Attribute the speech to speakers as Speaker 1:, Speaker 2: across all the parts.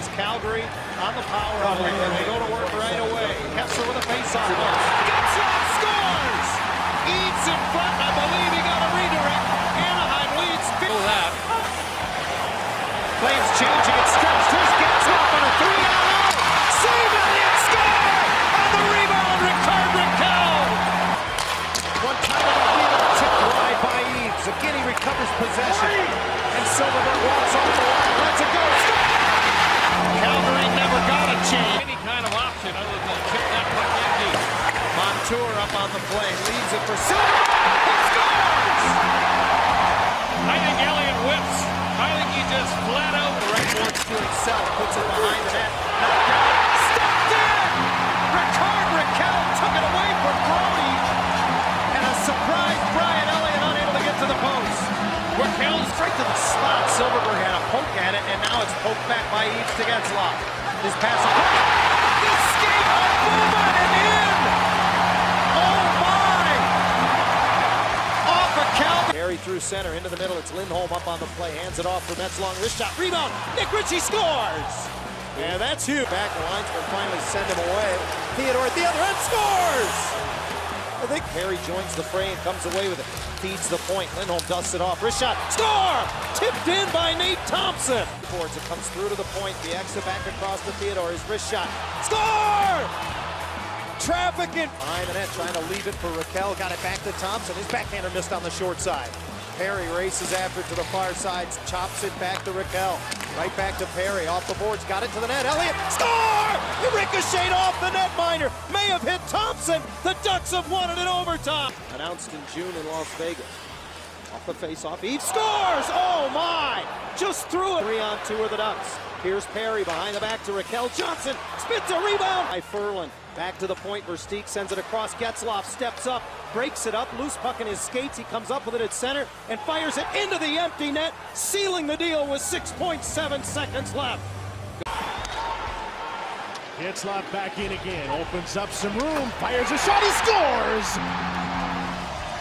Speaker 1: against Calgary on the power play, and they go to work right away. Kesler with a face-off. Getzlaf scores! Eats in front. I believe he got a redirect. Anaheim leads.
Speaker 2: Feel that.
Speaker 1: Flames changing up on the play. Leaves it for Silfverberg. He scores!
Speaker 2: I think Elliott whips. I think he just flat out.
Speaker 1: Right boards to himself. Puts it behind the net. Knocked out. Stepped in! Rickard Rakell took it away from Brodie. And a surprise Brian Elliott unable to get to the post. Rakell straight to the slot. Silfverberg had a poke at it, and now it's poked back by Eaves to Getzlaf. His pass through center into the middle. It's Lindholm up on the play. Hands it off for Mets long wrist shot. Rebound. Nick Ritchie scores. Yeah, that's huge. Back linesman finally send him away. Theodore at the other end scores. I think Harry joins the fray and comes away with it. Feeds the point. Lindholm dusts it off. Wrist shot. Score! Tipped in by Nate Thompson. Boards it comes through to the point. The exit back across to Theodore. His wrist shot. Score! Traffic in behind trying to leave it for Rakell. Got it back to Thompson. His backhander missed on the short side. Perry races after it to the far side, chops it back to Rakell. Right back to Perry, off the boards, got it to the net. Elliott, score! It ricocheted off the net minor. May have hit Thompson. The Ducks have won it in overtime. Announced in June in Las Vegas. Off the face-off, Eve scores! Oh my! Just threw it. Three on two of the Ducks. Here's Perry behind the back to Rakell Johnson. Spins a rebound by Furlan. Back to the point. Versteeg sends it across. Getzlaf steps up, breaks it up. Loose puck in his skates. He comes up with it at center and fires it into the empty net, sealing the deal with 6.7 seconds left.
Speaker 3: Getzlaf back in again, opens up some room, fires a shot, he scores!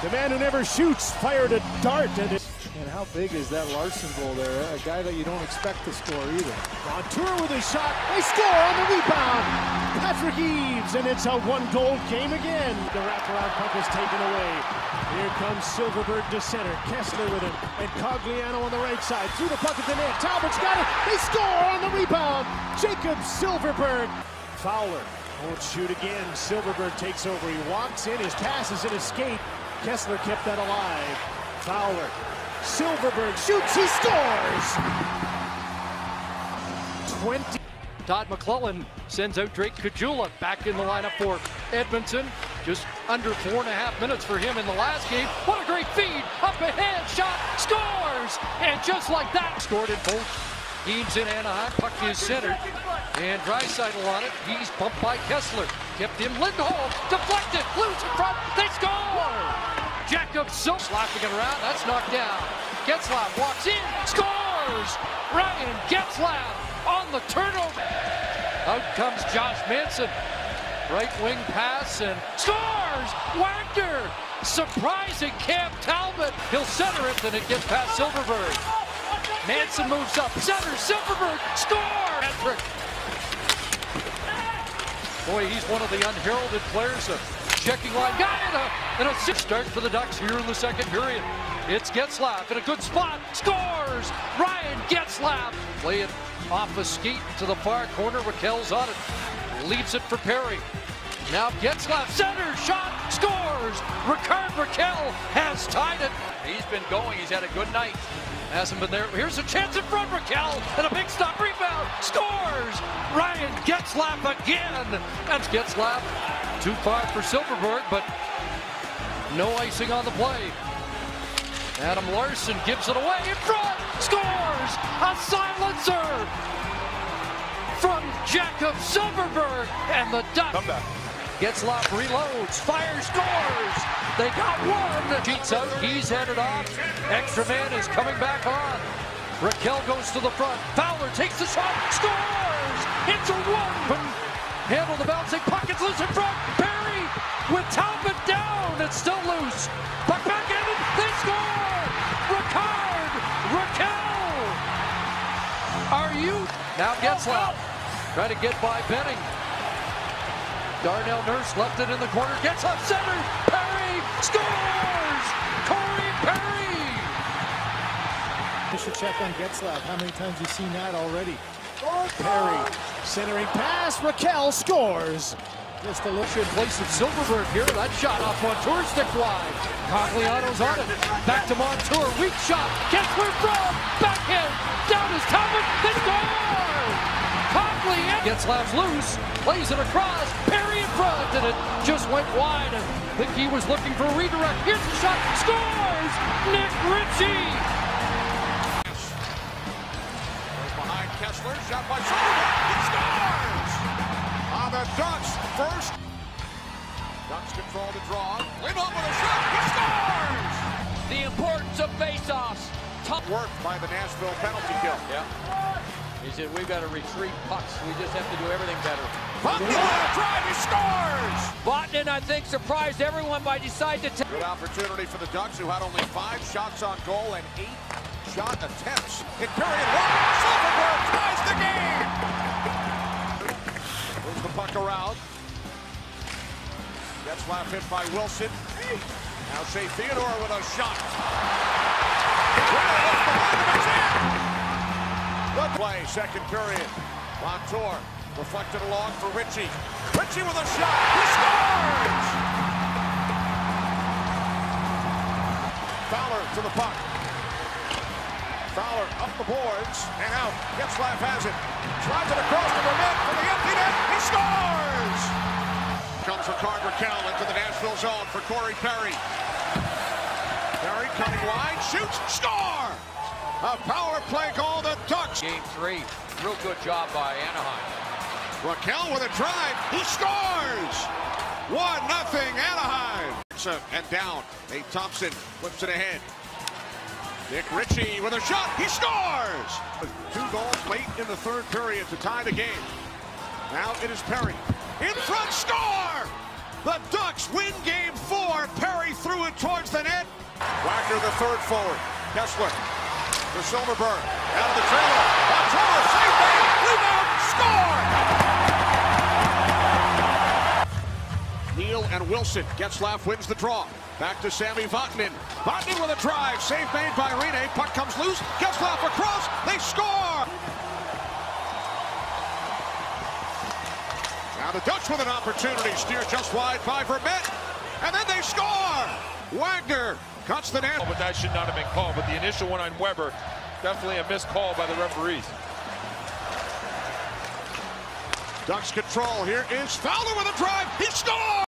Speaker 3: The man who never shoots fired a dart and it
Speaker 4: And how big is that Larsson goal there? A guy that you don't expect to score either.
Speaker 3: on tour with a shot. They score on the rebound. Patrick Eaves, and it's a one-goal game again. The wraparound puck is taken away. Here comes Silfverberg to center. Kesler with him, and Cogliano on the right side. Through the puck at the net. Talbot's got it. They score on the rebound. Jakob Silfverberg. Fowler won't shoot again. Silfverberg takes over. He walks in. His pass is his skate. Kesler kept that alive. Fowler. Silfverberg shoots. He scores. 20.
Speaker 5: Todd McLellan sends out Drake Caggiula back in the lineup for Edmonton. Just under four and a half minutes for him in the last game. What a great feed! Up ahead, shot, scores! And just like that, scored in both games in Anaheim. Puck is centered. And Draisaitl on it. He's bumped by Kesler. Kept him Lindholm. Deflected. Loose in front. They score! Jacob Silk slapping it around. That's knocked down. Getzlaf walks in. Scores! Ryan Getzlaf on the turnover. Out comes Josh Manson. Right wing pass and scores! Wagner! Surprising Cam Talbot. He'll center it, then it gets past Silfverberg. Manson moves up, center, Silfverberg, score! Patrick. Boy, he's one of the unheralded players. A checking line, got it! A, and a six start for the Ducks here in the second period. It's Getzlaf in a good spot, scores! Ryan Getzlaf. Play it off a skate to the far corner. Rakell's on it. Leaves it for Perry. Now Getzlaf, center, shot, scores! Rickard Rakell has tied it.
Speaker 2: He's been going. He's had a good night.
Speaker 5: Hasn't been there. Here's a chance in front, Rakell, and a big stop rebound. Scores! Ryan Getzlaf again. That's Getzlaf. Too far for Silfverberg, but no icing on the play. Adam Larsson gives it away in front. Scores! A silencer from Jakob Silfverberg and the Ducks.
Speaker 2: Come back.
Speaker 5: Getzlaf reloads, fires, scores. They got one. Cheats out. Uh, he's headed off. Extra man is coming back on. Rakell goes to the front. Fowler takes the shot, scores. It's a one. Handle the bouncing puck. It's loose in front. Perry with Talbot down. It's still loose. Puck back in. They score. Rickard. Rakell. Are you Now Getzlaf. Oh, Try to get by Benning. Darnell Nurse left it in the corner. Gets up center. Perry scores! Corey Perry!
Speaker 3: You should check on Getzlaf. How many times you seen that already? Oh, Perry centering pass. Rakell scores. Just a little.
Speaker 5: In place of Silfverberg here. That shot off Montour stick wide. Cogliano's on it. Back to Montour. Weak shot. Kesler from. Backhand. Down is Talbot. They score! Cogliano gets laughs loose. Plays it across. Perry in front. And it just went wide. I think he was looking for a redirect. Here's the shot. Scores! Nick Ritchie!
Speaker 2: Behind Kesler, shot by. He scores! On the Ducks, first. Ducks control the draw. Lindholm with a shot. He scores!
Speaker 5: The importance of face-offs.
Speaker 2: Work by the Nashville penalty kill.
Speaker 5: Yeah. He said, we've got to retreat pucks. We just have to do everything better.
Speaker 2: Buckner on a drive. He scores!
Speaker 5: Vatanen, I think, surprised everyone by deciding to take.
Speaker 2: Good opportunity for the Ducks, who had only five shots on goal and eight shot attempts. In period one, Silfverberg ties the game! Moves the puck around. Hit by Wilson. Now Shea Theodore with a shot. Left! Good play, second period. Montour reflected along for Ritchie. Ritchie with a shot. He scores! Fowler to the puck. Fowler up the boards and out. Getzlaf has it. Slides it across to the net for the empty net. He scores! Comes Rickard Rakell into the Nashville zone for Corey Perry. Perry cutting wide, shoots, score! A power play goal, the Ducks.
Speaker 5: Game three. Real good job by Anaheim.
Speaker 2: Rakell with a drive. He scores! 1 nothing Anaheim. And down. Nate Thompson flips it ahead. Nick Ritchie with a shot. He scores! Two goals late in the third period to tie the game. Now it is Perry. In front, score! The Ducks win game four. Perry threw it towards the net. Wagner, the third forward. Kesler to Silfverberg. Out of the trailer. Montour, save. Rebound, score! Neal and Wilson. Getzlaf wins the draw. Back to Sami Vatanen. Vatanen with a drive. Save made by Rinne. Puck comes loose. Getzlaf across. They score! Now the Ducks with an opportunity. Steer just wide by Vermette. And then they score! Wagner cuts the net.
Speaker 6: But that should not have been called. But the initial one on Weber, definitely a missed call by the referees.
Speaker 2: Ducks control. Here is Fowler with a drive. He scores!